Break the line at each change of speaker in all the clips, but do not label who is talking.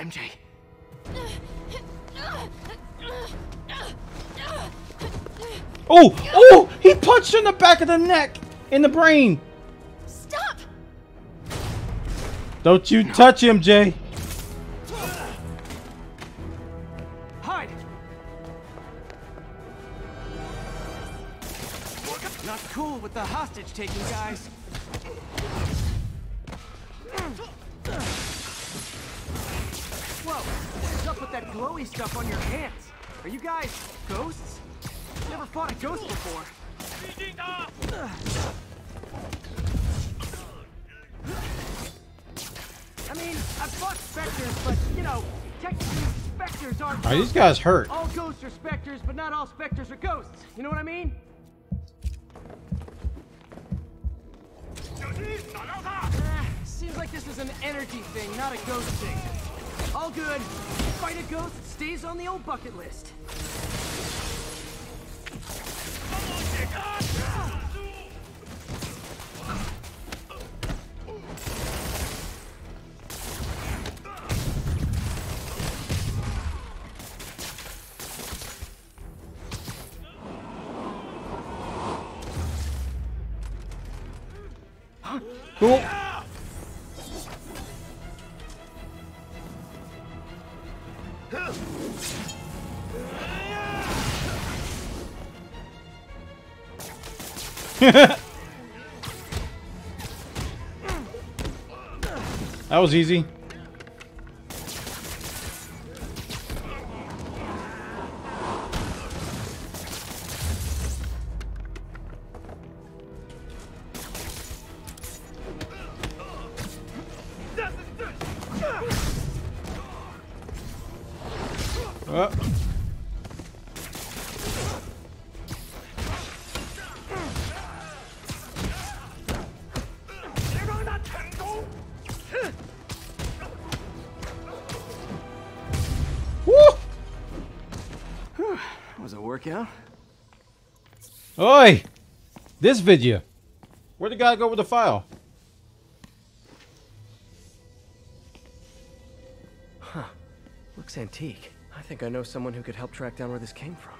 MJ.
Oh! Oh! He punched her in the back of the neck! In the brain!
Stop!
Don't you touch him, Jay!
Guys
hurt?
All ghosts are specters, but not all specters are ghosts. You know what I mean? Ah, seems like this is an energy thing, not a ghost thing. All good. Fight a ghost stays on the old bucket list.
Cool. that was easy. This video. Where'd the guy go with the file? Huh.
Looks antique. I think I know someone who could help track down where this came from.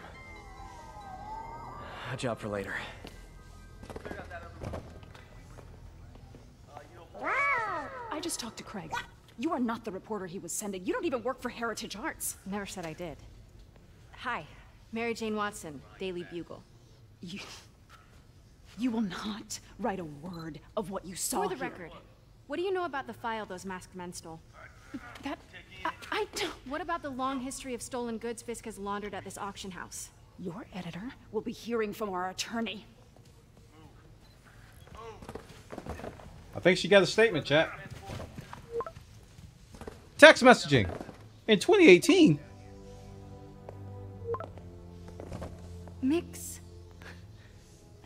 A job for later.
I just talked to Craig. You are not the reporter he was sending. You don't even work for Heritage Arts.
Never said I did. Hi, Mary Jane Watson, Daily Bugle.
You... You will not write a word of what you saw
For the
here.
record, what do you know about the file those masked men stole?
That... I, I don't...
What about the long history of stolen goods Fisk has laundered at this auction house?
Your editor will be hearing from our attorney.
I think she got a statement, chat. Text messaging. In 2018.
Mix?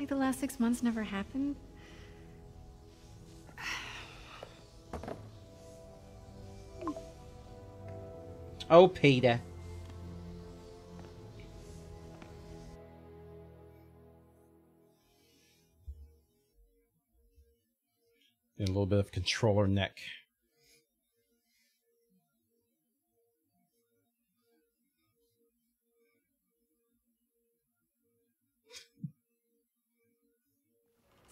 Like the last six months never happened?
Oh, Peter. And a little bit of controller neck.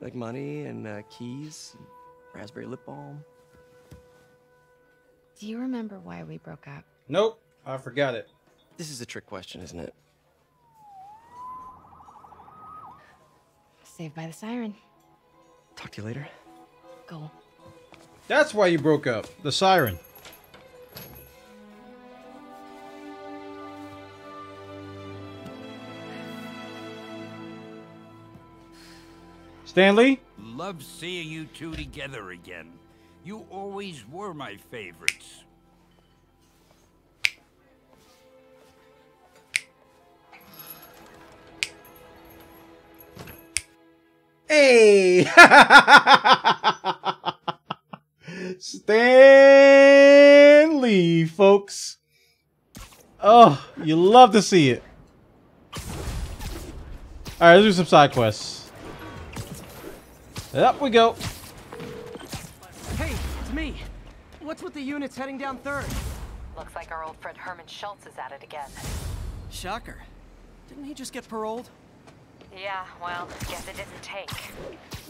like money and uh, keys, and raspberry lip balm.
Do you remember why we broke up?
Nope, I forgot it.
This is a trick question, isn't it?
Saved by the siren.
Talk to you later.
Go.
That's why you broke up. The siren. Stanley?
Love seeing you two together again. You always were my favorites.
Hey! Stanley, folks. Oh, you love to see it. Alright, let's do some side quests. Up we go.
Hey, it's me. What's with the units heading down third?
Looks like our old friend Herman Schultz is at it again.
Shocker. Didn't he just get paroled?
Yeah, well, guess it didn't take.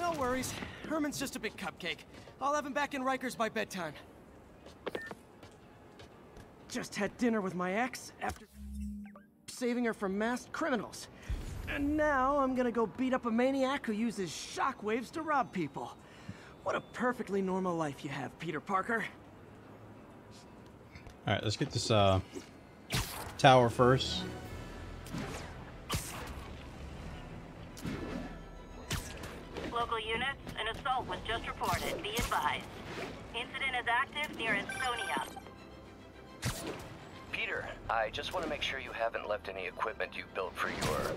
No worries. Herman's just a big cupcake. I'll have him back in Rikers by bedtime. Just had dinner with my ex after saving her from masked criminals. And now I'm gonna go beat up a maniac who uses shockwaves to rob people. What a perfectly normal life you have, Peter Parker.
Alright, let's get this uh tower first.
Local units, an assault was just reported. Be advised. Incident is active near Ansonia.
Peter, I just want to make sure you haven't left any equipment you built for your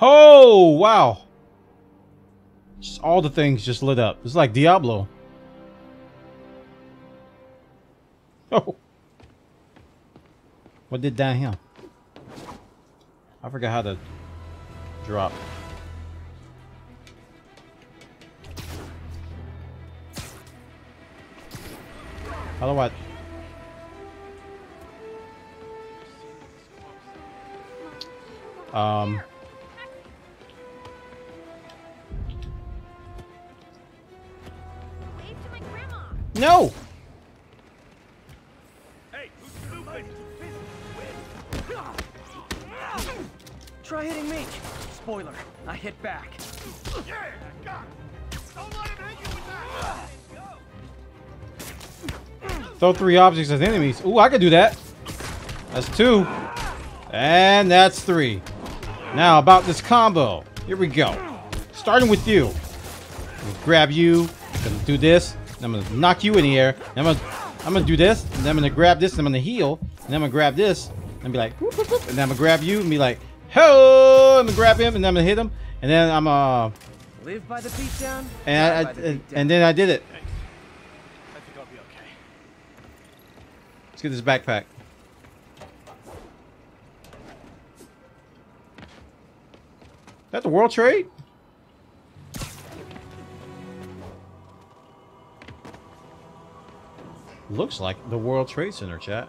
Oh, wow. Just all the things just lit up. It's like Diablo. Oh. What did down here? I forgot how to drop. How do I... Um... No!
Try hitting me. Spoiler, I hit back.
Throw three objects as enemies. Ooh, I could do that. That's two. And that's three. Now about this combo. Here we go. Starting with you. Grab you. Gonna do this. And I'm gonna knock you in the air. And I'm gonna I'm gonna do this. And then I'm gonna grab this. And I'm gonna heal. And then I'm gonna grab this. And be like, whoop, whoop, whoop. and then I'm gonna grab you and be like, ho! I'm gonna grab him and then I'm gonna hit him. And then I'm uh
Live by the beatdown.
and I, I,
by the
and,
beatdown.
and then I did it.
I think I'll be okay.
Let's get this backpack. That the World Trade? Looks like the World Trade Center, chat.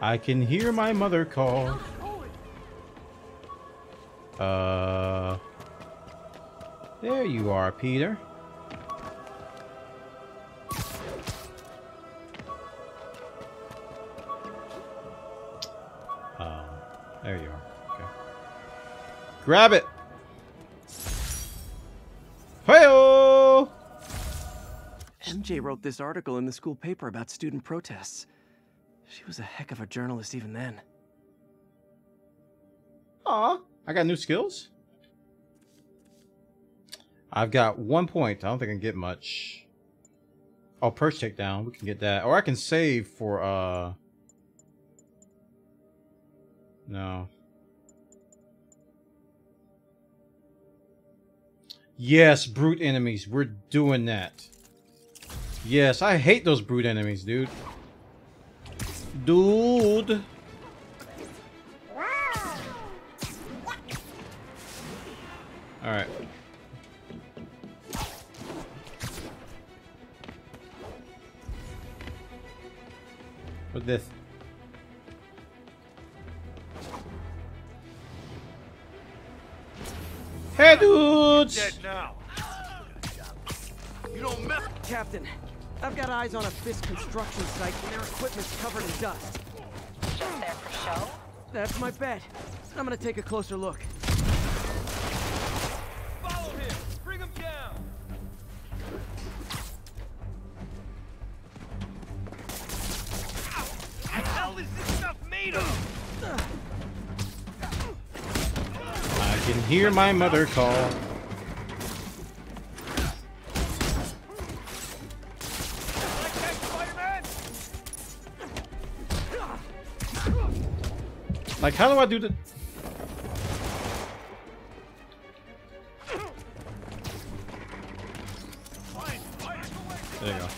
I can hear my mother call. Uh, there you are, Peter. Um, there you are. Okay. Grab it. Hey-oh!
Wrote this article in the school paper about student protests. She was a heck of a journalist even then.
Aw, I got new skills. I've got one point. I don't think I can get much. Oh, perch takedown. We can get that. Or I can save for, uh... No. Yes, brute enemies. We're doing that. Yes, I hate those brute enemies, dude. Dude. Alright. What's this? Hey, dudes!
Dead now. You don't mess. Captain, I've got eyes on a Fisk construction site and their equipment's covered in dust.
Just there for show?
That's my bet. I'm gonna take a closer look.
Follow him! Bring him down! What the hell is this stuff made of?
I can hear my mother call. Like, how do I do the... There you go.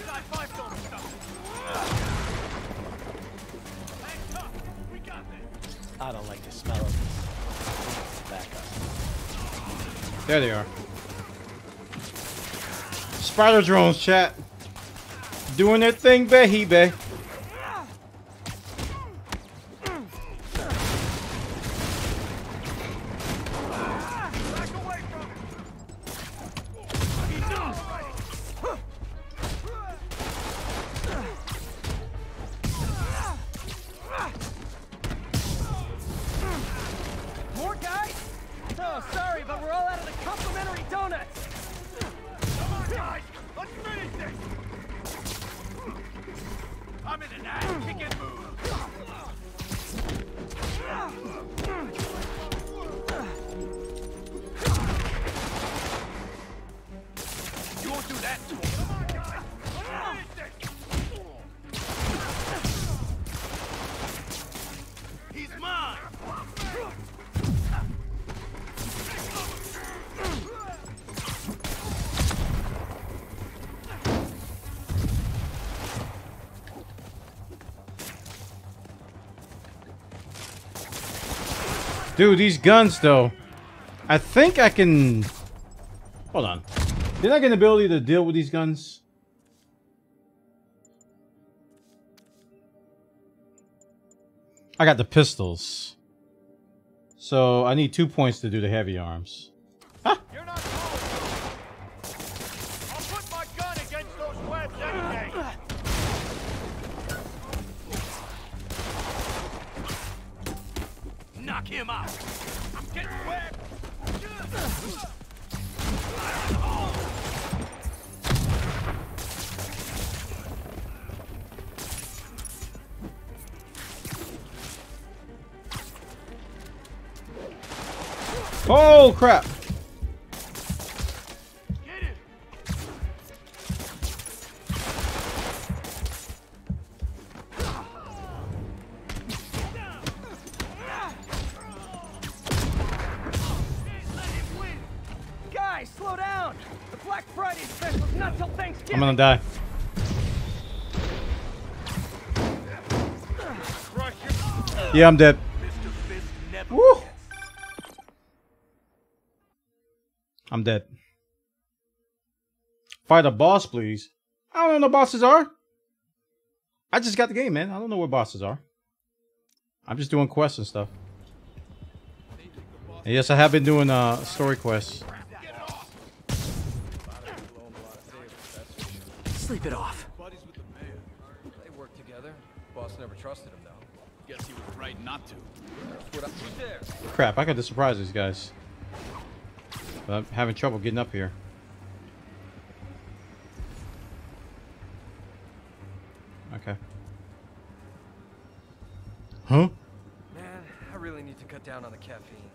I don't like the smell of this. Back up.
There they are. Spider drones, chat. Doing their thing, baby. Dude, these guns, though. I think I can... Hold on. Did I get an ability to deal with these guns? I got the pistols. So I need two points to do the heavy arms. Oh, crap. I'm gonna die. Yeah, I'm dead. Woo! I'm dead. Fight a boss, please. I don't know what bosses are. I just got the game, man. I don't know what bosses are. I'm just doing quests and stuff. And yes, I have been doing uh, story quests.
Sleep it off.
Buddies with the mayor. They work together. Boss never trusted him, though. Guess he was right not to.
Crap, I got to surprise these guys. But I'm having trouble getting up here.
Okay. Huh?
Man, I really need to cut down on the caffeine.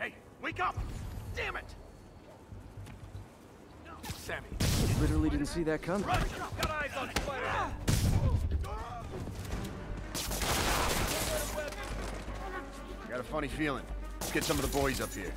Hey, wake up! Damn it! Sammy.
Literally didn't see that coming.
Got eyes on Spider-Man.
I got a funny feeling. Let's get some of the boys up here.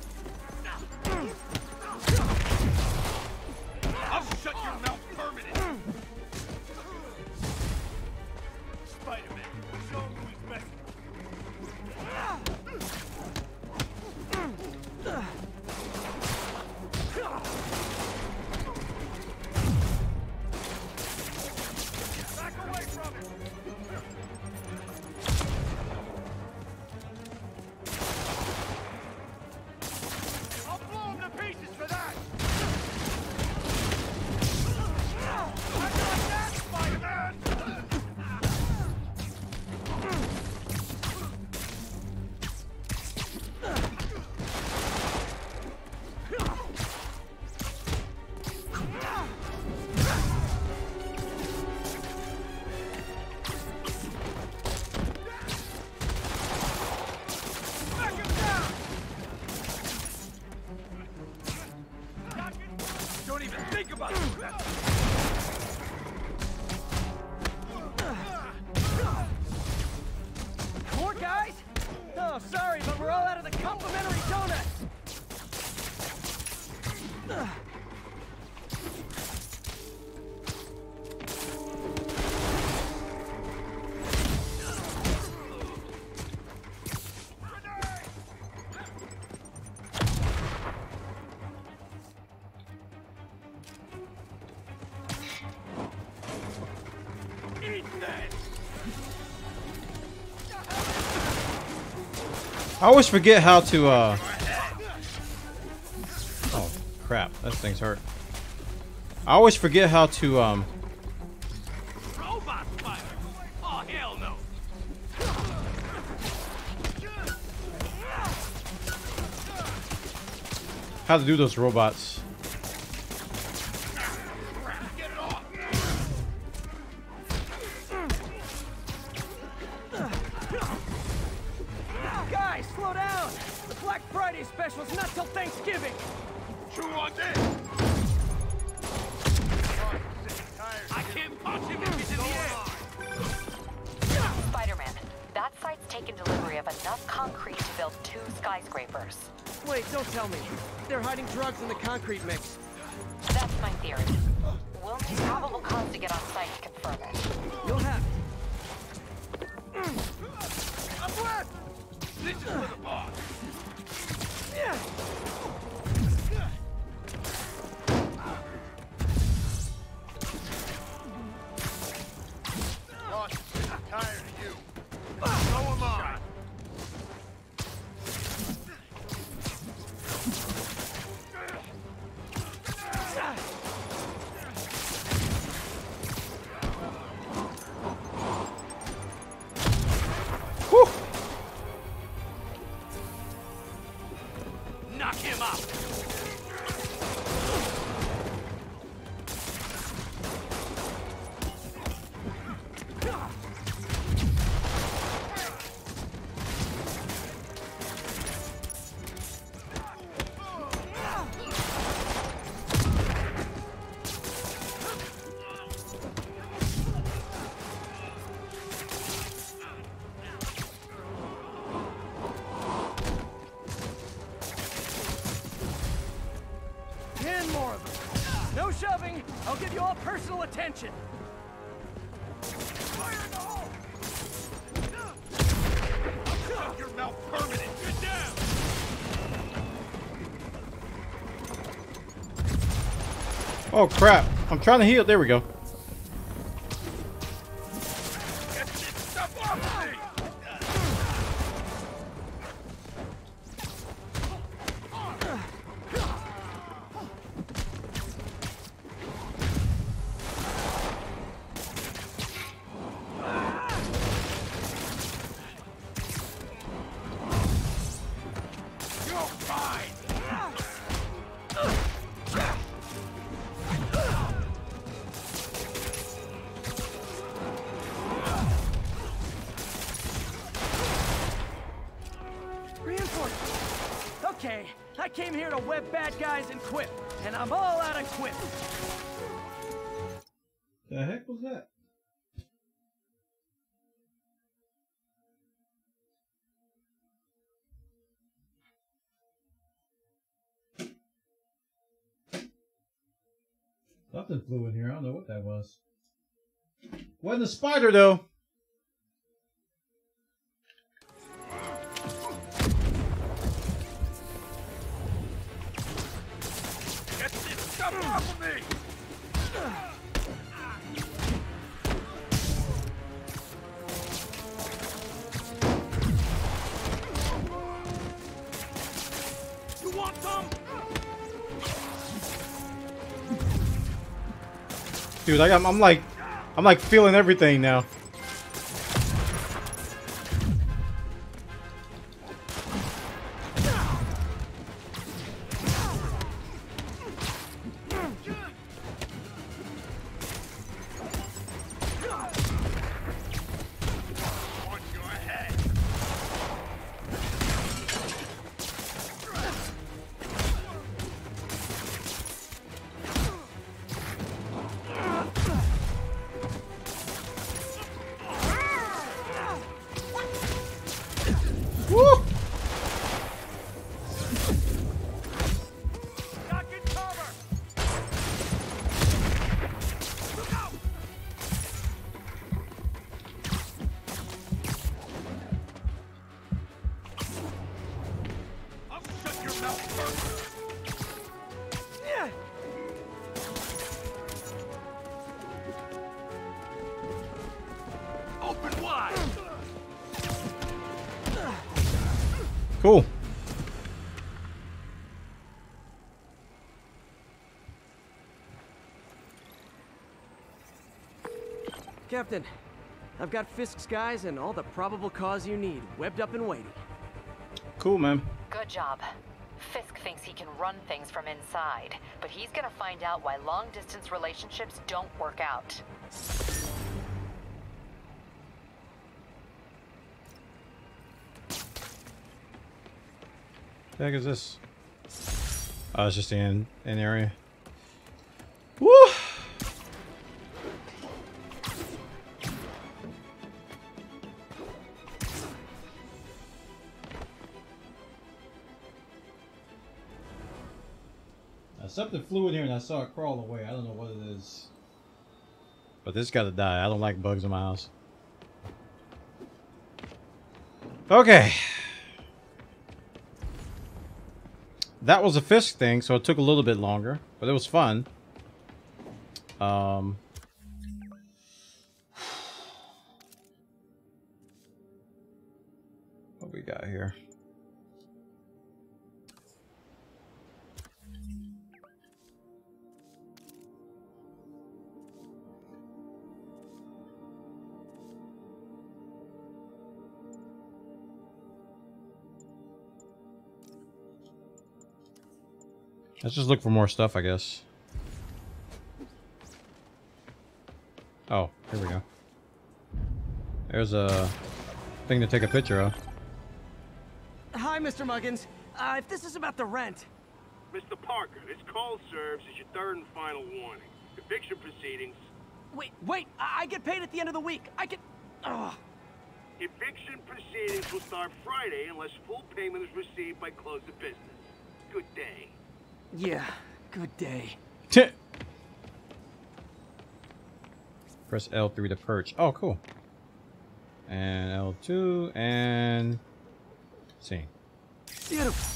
I
always forget how to, uh... Oh, crap. That thing's hurt. I always forget how to, um...
Oh, no.
How to do those robots.
attention! Fire in the
hole! I'll
cut your mouth permanent! Get down!
Oh crap, I'm trying to heal, there we go.
Came here to web bad guys and quip, and I'm all out of quip.
The heck was that? Something flew in here. I don't know what that was. Wasn't a spider though.
Off of me!
Dude, I, I'm like, I'm like feeling everything now.
Captain, I've got Fisk's guys and all the probable cause you need, webbed up and waiting.
Cool, man.
Good job. Fisk thinks he can run things from inside, but he's gonna find out why long-distance relationships don't work out.
What The heck is this? Oh, it's just in an area. Something flew in here and I saw it crawl away. I don't know what it is. But this gotta die. I don't like bugs in my house. Okay. That was a Fisk thing, so it took a little bit longer, but it was fun. Um, Let's just look for more stuff, I guess. Oh, here we go. There's a thing to take a picture of.
Hi, Mr. Muggins. Uh, if this is about the rent,
Mr. Parker, this call serves as your third and final warning. Eviction proceedings.
wait, wait, I, I get paid at the end of the week. I get. Ugh.
Eviction proceedings will start Friday unless full payment is received by close of business. Good day.
Yeah, good day.
Press L3 to perch. Oh, cool. And L2 and scene.
Beautiful.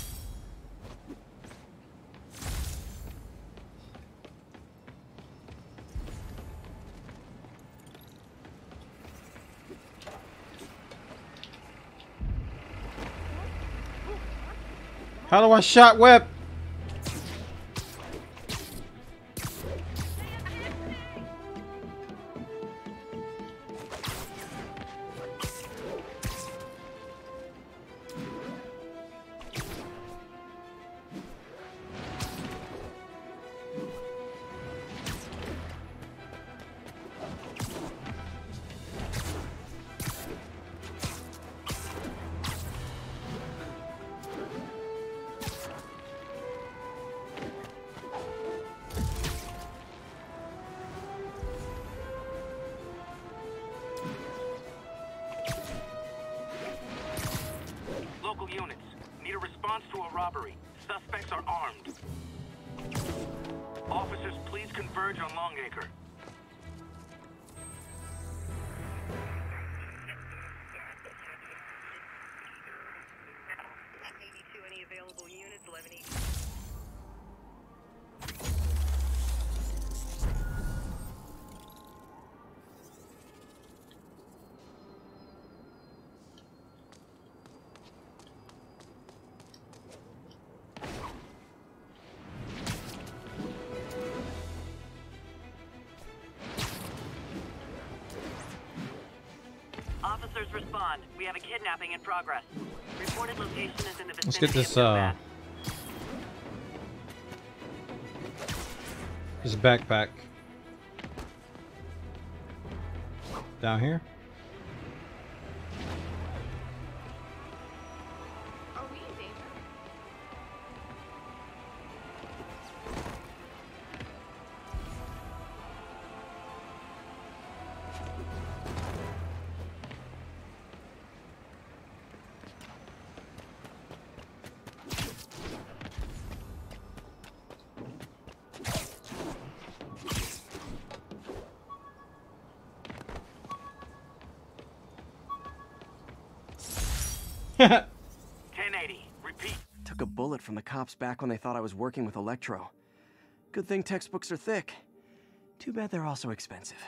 How do I shot web? units.
Need a response to a robbery. Suspects are armed. Officers, please converge on Longacre.
Kidnapping in progress. Reported location is in the vicinity
Let's get this uh this backpack down here.
Took a bullet from the cops back when they thought I was working with Electro. Good thing textbooks are thick. Too bad they're also expensive.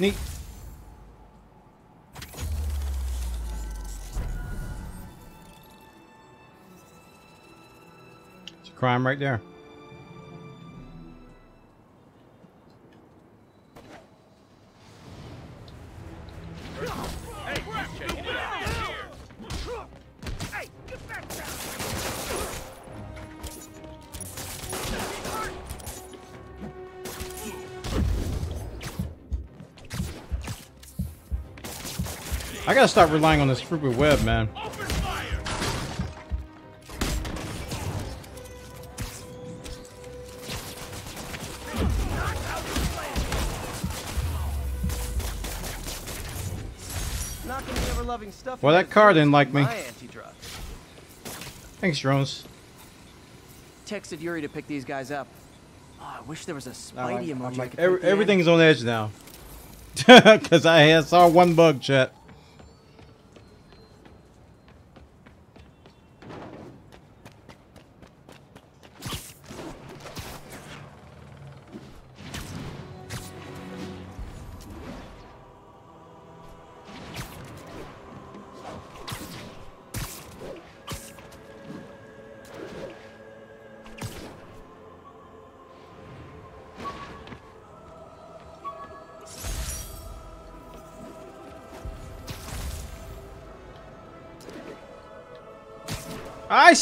Neat. It's a crime right there. I gotta stop relying on this freaking web, man.
Not gonna be ever-loving stuff.
Well, that car didn't like me. Thanks, drones.
Texted Yuri to pick these guys up. Oh, I wish there was a
like-
Spidey
I'm
emoji.
Like, every-
put the end.
everything's on edge now. Because I saw one bug, chat.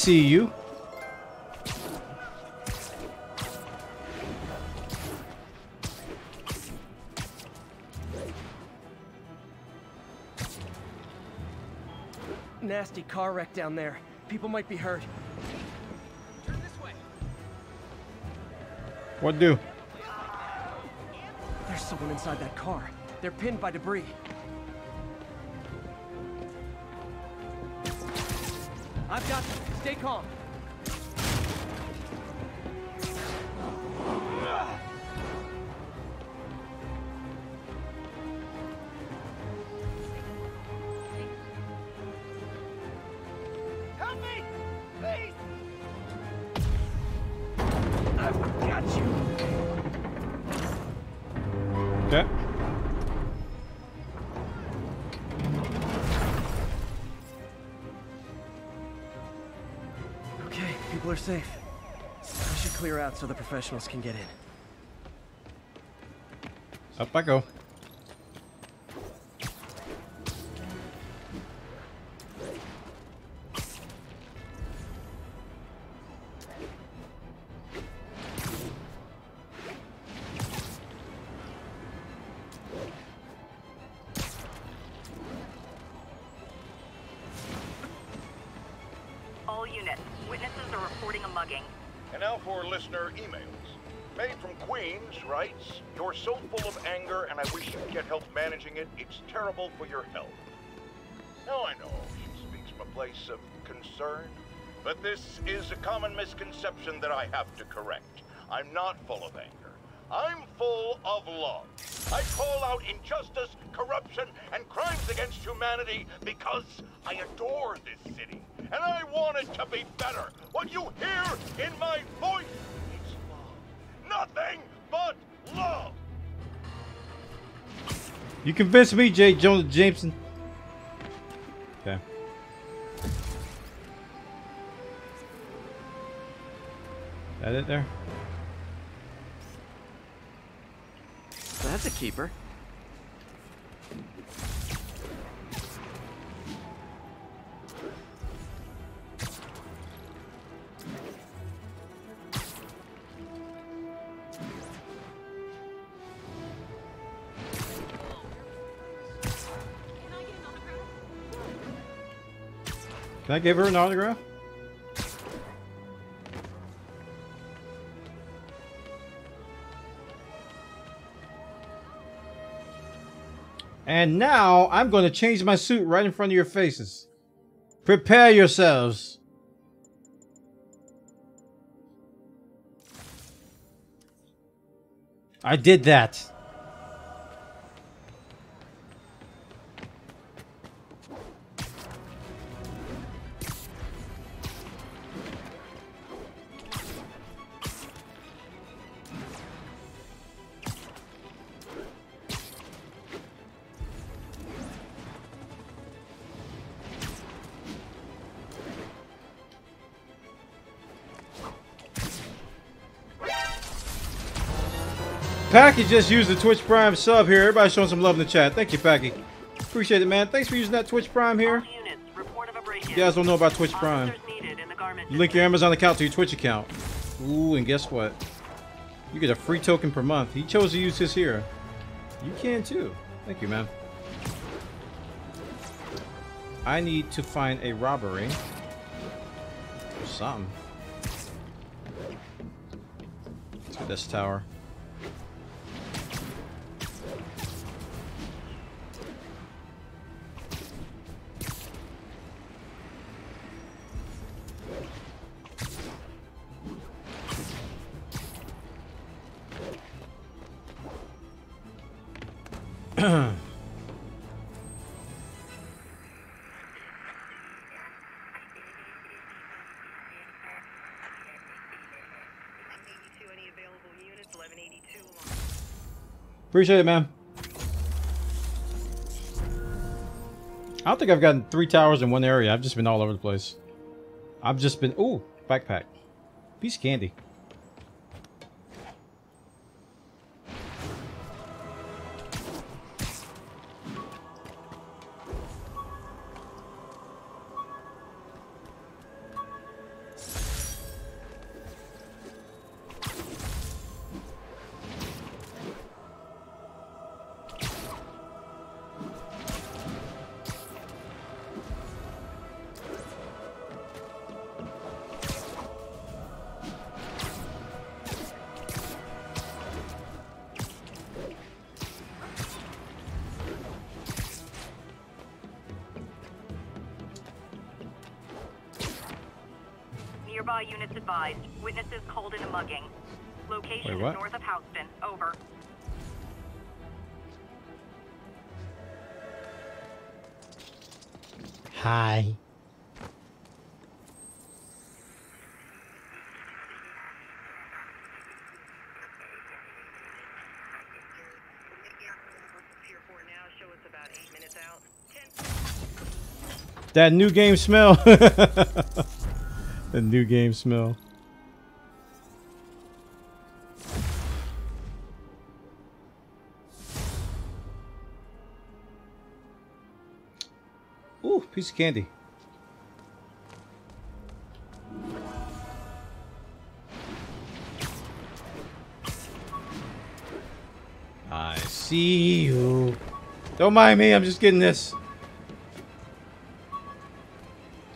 See you.
Nasty car wreck down there. People might be hurt.
What do?
There's someone inside that car. They're pinned by debris. I've got them. Stay calm. Out so the professionals can get in.
Up I go.
All units, witnesses are reporting a mugging.
And now for listener emails. Made from Queens writes, You're so full of anger and I wish you'd get help managing it. It's terrible for your health. Now I know she speaks from a place of concern, but this is a common misconception that I have to correct. I'm not full of anger. I'm full of love. I call out injustice, corruption, and crimes against humanity because I adore this city. And I want it to be better. What you hear in my voice is love. Nothing but love.
You convinced me, J. Jonah Jameson. Okay. That it there?
That's a keeper.
Can I give her an autograph? And now I'm going to change my suit right in front of your faces. Prepare yourselves. I did that. Packy just used the Twitch Prime sub here. Everybody showing some love in the chat. Thank you, Packy. Appreciate it, man. Thanks for using that Twitch Prime here. You guys don't know about Twitch Prime. You link your Amazon account to your Twitch account. Ooh, and guess what? You get a free token per month. He chose to use his here. You can too. Thank you, man. I need to find a robbery. Or something. Let's get this tower. Appreciate it, man. I don't think I've gotten three towers in one area. I've just been all over the place. I've just been... Ooh, backpack. Piece of candy. Hi. That new game smell. the new game smell. Piece of candy. I see you. Don't mind me, I'm just getting this.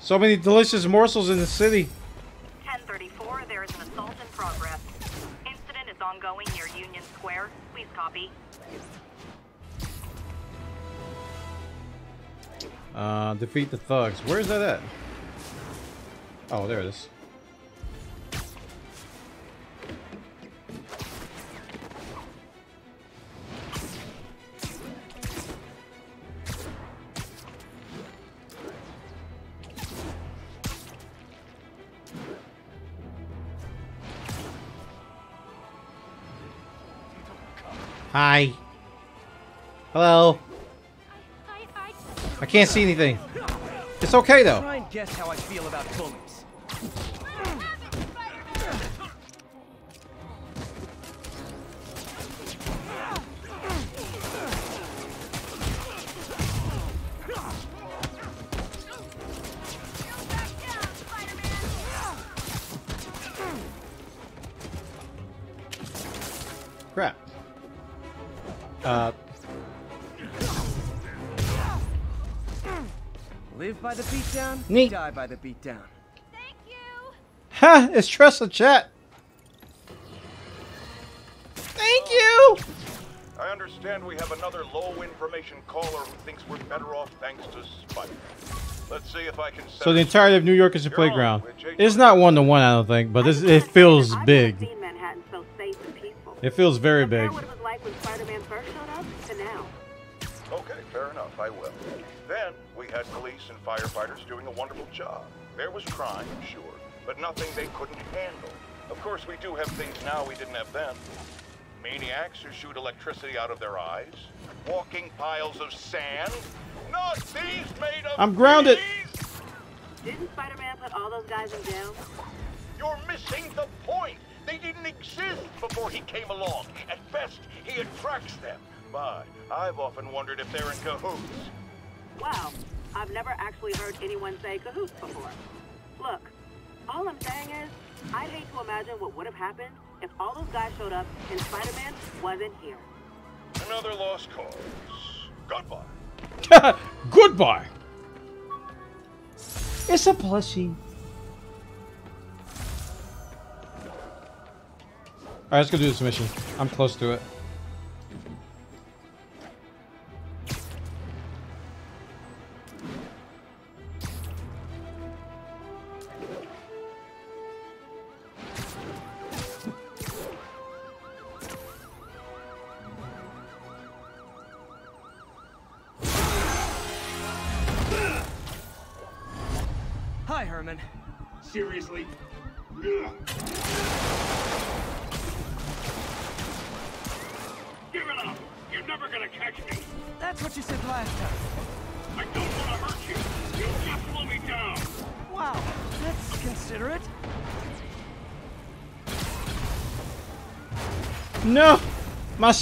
So many delicious morsels in the city. Defeat the thugs. Where is that at? Oh, there it is. Hi. Hello. I can't see anything. It's okay though.
Try and guess how I feel about. The beatdown,
Neat.
die by the beatdown.
ha! It's Tressa chat. Thank you.
I understand we have another low information caller who thinks we're better off thanks to Spike. Let's see if I can
So the entirety of New York is a
You're on
playground. It's not one to one, I don't think, but this, it feels big.
Manhattan so safe and peaceful.
It feels very big.
What it was like when Spider-Man first showed up to now.
Okay, fair enough, I will. Then had police and firefighters doing a wonderful job. There was crime, sure, but nothing they couldn't handle. Of course, we do have things now we didn't have then. Maniacs who shoot electricity out of their eyes, walking piles of sand, not these made of
I'm grounded.
trees.
Didn't Spider-Man put all those guys in jail?
You're missing the point. They didn't exist before he came along. At best, he attracts them. But I've often wondered if they're in cahoots.
Wow, I've never actually heard anyone say cahoots before. Look, all I'm saying is, I'd hate to imagine what would have happened if all those guys showed up and Spider-Man wasn't here.
Another lost cause. Goodbye.
Goodbye. It's a plushie. Alright, let's go do this mission. I'm close to it.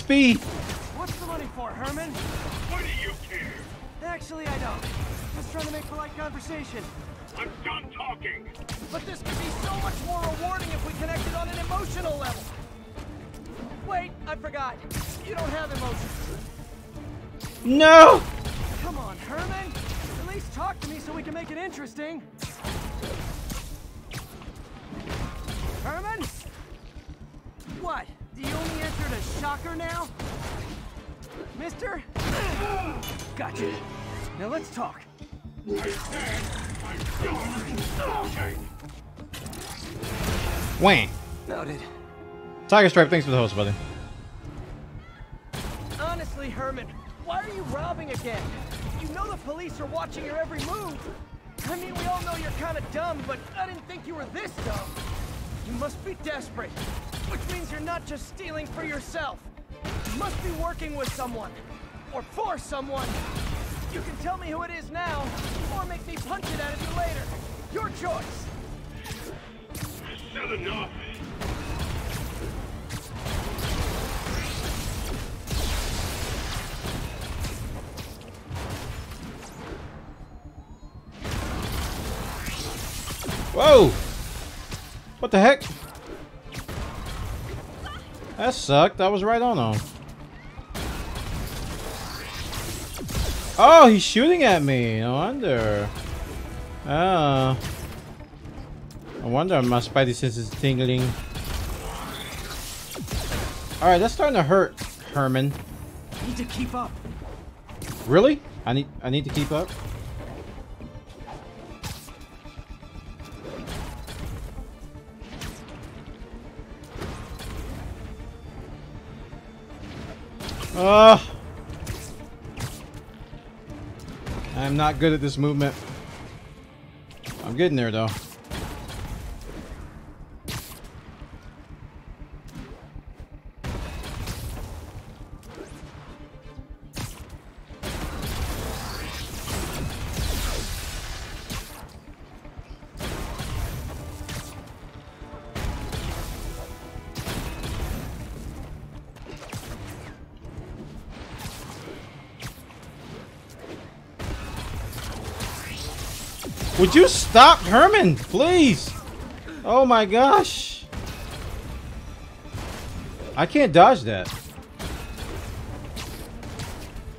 My speed!
What's the money for, Herman?
Why do you care?
Actually, I don't. Just trying to make polite conversation.
I'm done talking!
But this could be so much more rewarding if we connected on an emotional level. Wait, I forgot. You don't have emotions.
No!
Come on, Herman. At least talk to me so we can make it interesting. Herman? What? Do you only answer to shocker now? Mister? Gotcha. Now let's talk.
I said I'm done talking!
Wayne.
Noted.
Tiger Stripe, thanks for the host, buddy.
Honestly, Herman, why are you robbing again? You know the police are watching your every move. I mean, we all know you're kind of dumb, but I didn't think you were this dumb. You must be desperate, which means you're not just stealing for yourself. You must be working with someone, or for someone. You can tell me who it is now, or make me punch it out of you later. Your choice.
Not enough.
Whoa! What the heck? That sucked. That was right on him. Oh, he's shooting at me. No wonder. Oh. I wonder my spidey sense is tingling. Alright, that's starting to hurt, Herman.
Need to keep up.
Really? I need I need to keep up? Ugh. I'm not good at this movement. I'm getting there though. Stop, Herman? Please. Oh my gosh. I can't dodge that.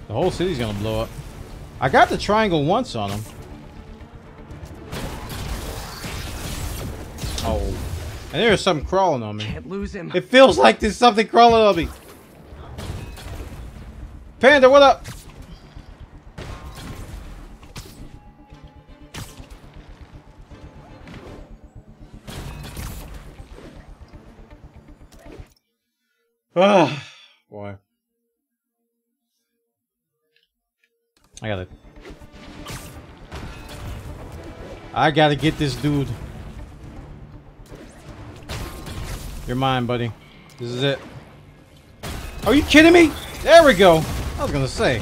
The whole city's gonna blow up. I got the triangle once on him. Oh. And there's something crawling on me.
Can't lose him.
It feels like there's something crawling on me. Panda, what up? Ah, boy. I gotta... I gotta get this dude. You're mine, buddy. This is it. Are you kidding me? There we go. I was gonna say.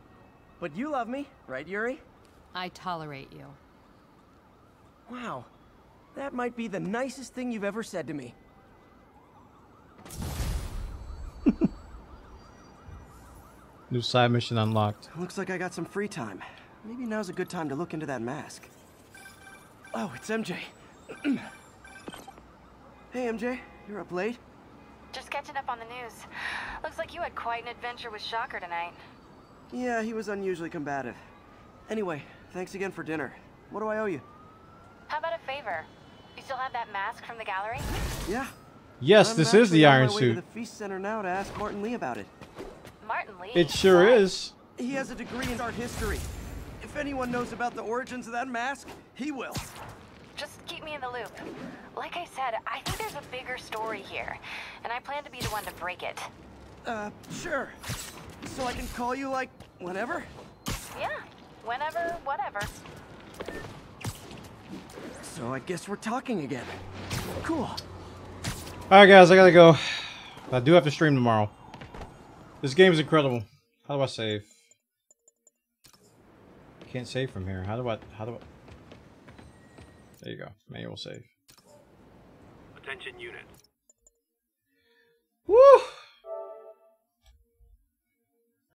But you love me, right, Yuri?
I tolerate you.
Wow. That might be the nicest thing you've ever said to me.
New side mission unlocked.
Looks like I got some free time. Maybe now's a good time to look into that mask. Oh, it's MJ. hey, MJ. You're up late?
Just catching up on the news. Looks like you had quite an adventure with Shocker tonight.
Yeah, he was unusually combative. Anyway, thanks again for dinner. What do I owe you?
How about a favor? You still have that mask from the gallery?
Yeah.
Yes,
I'm
this is the
actually on
Iron
my way
Suit.
to the Feast Center now to ask Martin Li about it.
Martin Li?
It sure is.
He has a degree in art history. If anyone knows about the origins of that mask, he will.
Just keep me in the loop. Like I said, I think there's a bigger story here, and I plan to be the one to break it.
Uh, sure. So I can call you, like, whenever?
Yeah, whenever, whatever.
So I guess we're talking again. Cool.
Alright guys, I gotta go. I do have to stream tomorrow. This game is incredible. How do I save? Can't save from here. How do I how do I There you go. Manual save.
Attention units.